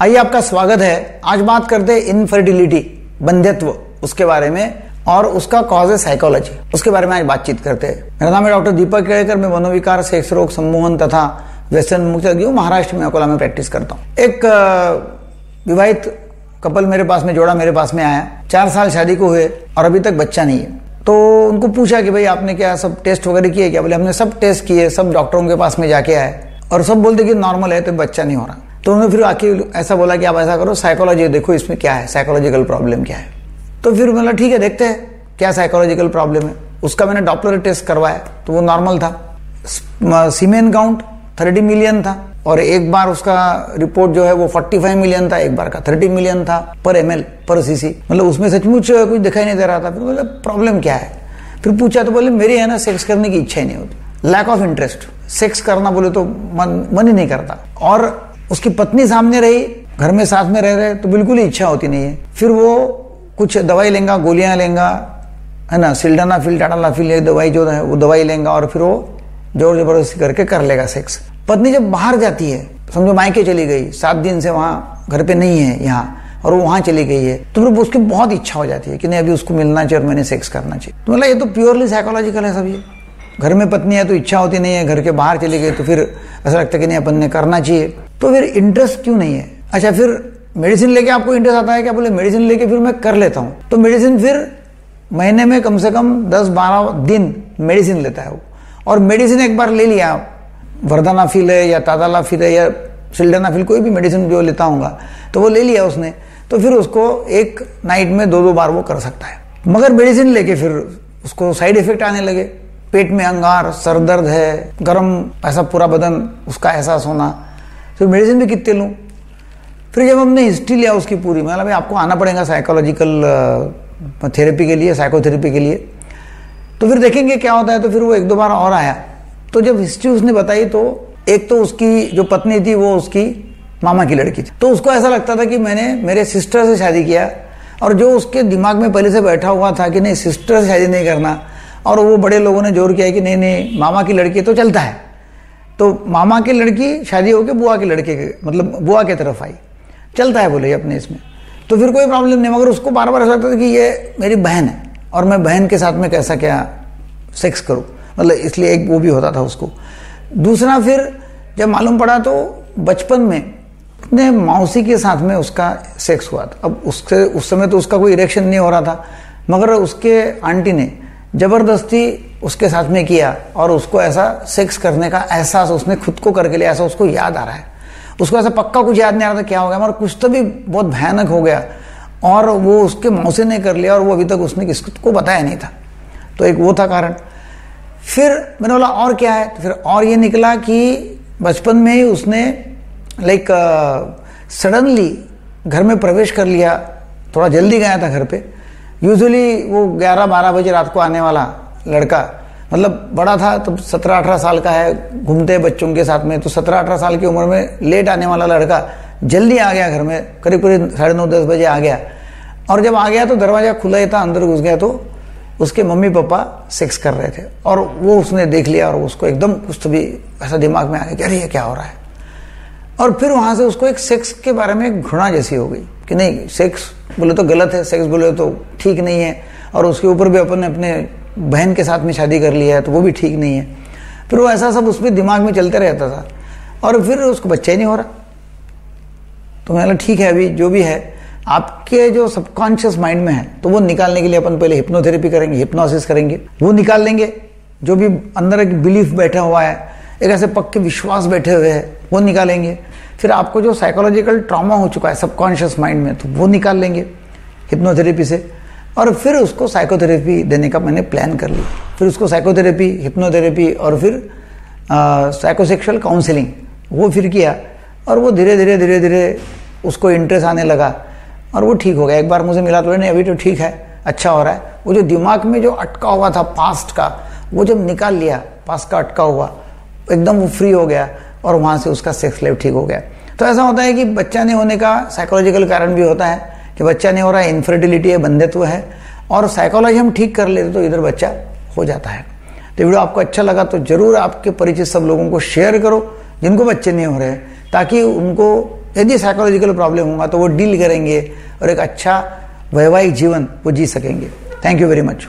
आइए आपका स्वागत है। आज बात करते हैं इनफर्टिलिटी बंध्यत्व उसके बारे में और उसका कॉज है साइकोलॉजी उसके बारे में आज बातचीत करते हैं। मेरा नाम है डॉक्टर दीपक केड़कर मैं मनोविकार सेक्स रोग, सम्मोहन तथा व्यसन मुक्त महाराष्ट्र में अकोला में प्रैक्टिस करता हूँ। एक विवाहित कपल मेरे पास में, जोड़ा मेरे पास में आया। चार साल शादी को हुए और अभी तक बच्चा नहीं है। तो उनको पूछा कि भाई आपने क्या सब टेस्ट वगैरह किए क्या? बोले, हमने सब टेस्ट किए, सब डॉक्टरों के पास में जाके आए और सब बोलते कि नॉर्मल है तो बच्चा नहीं हो रहा। तो उन्होंने फिर आके ऐसा बोला कि आप ऐसा करो साइकोलॉजी देखो इसमें क्या है साइकोलॉजिकल प्रॉब्लम क्या है। तो फिर मतलब ठीक है, देखते हैं क्या साइकोलॉजिकल प्रॉब्लम है। उसका मैंने डॉप्लर टेस्ट करवाया तो वो नॉर्मल था। सीमेन काउंट थर्टी मिलियन था और एक बार उसका रिपोर्ट जो है वो 45 मिलियन था, एक बार का 30 मिलियन था पर एम पर सीसी मतलब उसमें सचमुच कुछ दिखाई नहीं दे रहा था। फिर बोले प्रॉब्लम क्या है? फिर पूछा तो बोले, मेरी है ना सेक्स करने की इच्छा ही नहीं होती। लैक ऑफ़ इंटरेस्ट सेक्स करना बोले तो मन मन ही नहीं करता। और उसकी पत्नी सामने रही, घर में साथ में रह रहे तो बिल्कुल ही इच्छा होती नहीं है। फिर वो कुछ दवाई लेंगा, गोलियाँ लेंगा, है ना, सिल्डाना फिल टाटा फिल दवाई जो है, वो दवाई लेंगा और फिर वो ज़ोर ज़बरदस्ती करके कर लेगा सेक्स। पत्नी जब बाहर जाती है, समझो मायके चली गई, सात दिन से वहाँ घर पे नहीं है यहाँ, और वो वहाँ चली गई है तो फिर उसकी बहुत इच्छा हो जाती है कि नहीं, अभी उसको मिलना चाहिए और मैंने सेक्स करना चाहिए। तो मतलब ये तो प्योरली साइकोलॉजिकल है सब ये। घर में पत्नी है तो इच्छा होती नहीं है, घर के बाहर चली गई तो फिर ऐसा लगता है कि नहीं, अपन ने करना चाहिए। तो फिर इंटरेस्ट क्यों नहीं है? अच्छा फिर मेडिसिन लेके आपको इंटरेस्ट आता है? क्या बोले मेडिसिन लेके फिर मैं कर लेता हूँ। तो मेडिसिन फिर महीने में कम से कम दस बारह दिन मेडिसिन लेता है वो। और मेडिसिन एक बार ले लिया वर्धानाफिल है या तादालाफिल है या सिल्डेनाफिल कोई भी मेडिसिन जो लेता हूँ तो वो ले लिया उसने। तो फिर उसको एक नाइट में दो दो बार वो कर सकता है। मगर मेडिसिन लेके फिर उसको साइड इफ़ेक्ट आने लगे। पेट में अंगार, सर दर्द है, गर्म, ऐसा पूरा बदन, उसका एहसास होना फिर मेडिसिन भी कितने लूँ? फिर जब हमने हिस्ट्री लिया उसकी पूरी मतलब आपको आना पड़ेगा साइकोलॉजिकल थेरेपी के लिए साइकोथेरेपी के लिए। तो फिर देखेंगे क्या होता है तो फिर वो एक दो बार और आया। तो जब हिस्ट्री उसने बताई तो एक तो उसकी जो पत्नी थी, वो उसकी मामा की लड़की थी। तो उसको ऐसा लगता था कि मैंने मेरे सिस्टर से शादी किया और जो उसके दिमाग में पहले से बैठा हुआ था कि नहीं सिस्टर से शादी नहीं करना, और वो बड़े लोगों ने ज़ोर किया कि नहीं नहीं, मामा की लड़की तो चलता है। तो मामा की लड़की शादी होकर बुआ के लड़के के मतलब बुआ के तरफ़ आई। चलता है बोले अपने इसमें। तो फिर कोई प्रॉब्लम नहीं, मगर उसको बार बार ऐसा लगता था कि ये मेरी बहन है और मैं बहन के साथ में कैसा क्या सेक्स करूँ। मतलब इसलिए एक वो भी होता था उसको। दूसरा फिर जब मालूम पड़ा तो बचपन में अपने मौसी के साथ में उसका सेक्स हुआ था। अब उससे उस समय तो उसका कोई इरेक्शन नहीं हो रहा था, मगर उसके आंटी ने ज़बरदस्ती उसके साथ में किया और उसको ऐसा सेक्स करने का एहसास उसने खुद को करके लिया, ऐसा उसको याद आ रहा है। उसको ऐसा पक्का कुछ याद नहीं आ रहा था क्या हो गया, मगर कुछ तो भी बहुत भयानक हो गया। और वो उसके मौसे ने कर लिया और वो अभी तक उसने किसको बताया नहीं था। तो एक वो था कारण। फिर मैंने बोला, और क्या है? तो फिर और ये निकला कि बचपन में ही उसने लाइक सडनली घर में प्रवेश कर लिया। थोड़ा जल्दी गया था घर पे। यूजुअली वो 11-12 बजे रात को आने वाला। लड़का मतलब बड़ा था तो 17-18 साल का है, घूमते हैं बच्चों के साथ में तो 17-18 साल की उम्र में लेट आने वाला लड़का जल्दी आ गया घर में करीब करीब साढ़े नौ दस बजे आ गया। और जब आ गया तो दरवाज़ा खुला ही था, अंदर घुस गया तो उसके मम्मी पापा सेक्स कर रहे थे। और वो उसने देख लिया और उसको एकदम कुछ तो भी ऐसा दिमाग में आ गया कि अरे ये क्या हो रहा है। और फिर वहाँ से उसको एक सेक्स के बारे में घृणा जैसी हो गई कि नहीं, सेक्स बोले तो गलत है, सेक्स बोले तो ठीक नहीं है। और उसके ऊपर भी अपन ने अपने बहन के साथ में शादी कर लिया है तो वो भी ठीक नहीं है। फिर वो ऐसा सब उसमें दिमाग में चलते रहता था। और फिर उसको बच्चा ही नहीं हो रहा। तो मैंने ठीक है अभी, जो भी है, आपके जो सबकॉन्शियस माइंड में है तो वो निकालने के लिए अपन पहले हिप्नोथेरेपी करेंगे हिप्नोसिस करेंगे। वो निकाल लेंगे। जो भी अंदर एक बिलीफ बैठा हुआ है, एक ऐसे पक्के विश्वास बैठे हुए हैं, वो निकालेंगे। फिर आपको जो साइकोलॉजिकल ट्रॉमा हो चुका है सबकॉन्शियस माइंड में तो वो निकाल लेंगे हिप्नोथेरेपी से। और फिर उसको साइकोथेरेपी देने का मैंने प्लान कर लिया। फिर उसको साइकोथेरेपी हिप्नोथेरेपी और फिर साइकोसेक्सुअल काउंसलिंग वो फिर किया और वो धीरे धीरे धीरे धीरे उसको इंटरेस्ट आने लगा और वो ठीक हो गया। एक बार मुझे मिला तो नहीं, अभी तो ठीक है अच्छा हो रहा है। वो जो दिमाग में जो अटका हुआ था पास्ट का, वो जब निकाल लिया पास्ट का अटका हुआ, एकदम वो फ्री हो गया और वहाँ से उसका सेक्स लाइफ ठीक हो गया। तो ऐसा होता है कि बच्चा नहीं होने का साइकोलॉजिकल कारण भी होता है कि बच्चा नहीं हो रहा है इन्फर्टिलिटी है बंधुत्व है, और साइकोलॉजी हम ठीक कर लेते तो इधर बच्चा हो जाता है। तो वीडियो आपको अच्छा लगा तो ज़रूर आपके परिचित सब लोगों को शेयर करो, जिनको बच्चे नहीं हो रहे, ताकि उनको यदि साइकोलॉजिकल प्रॉब्लम होगा तो वो डील करेंगे और एक अच्छा वैवाहिक जीवन वो जी सकेंगे। Thank you very much